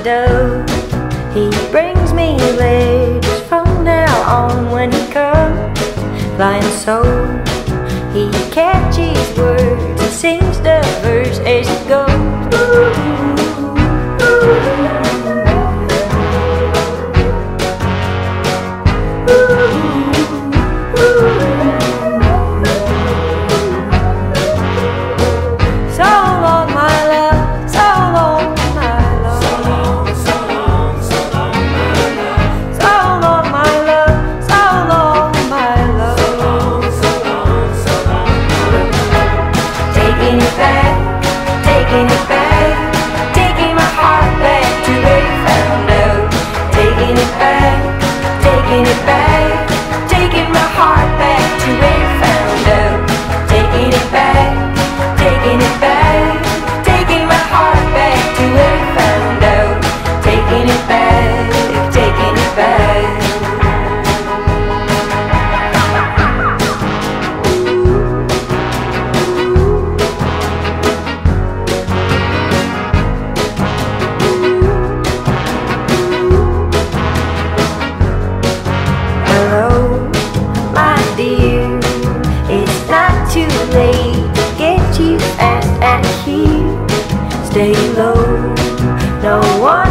He brings me letters from now on when he comes. Flying so, he catches words and sings the verse as he goes. Ooh. and keep staying low. No one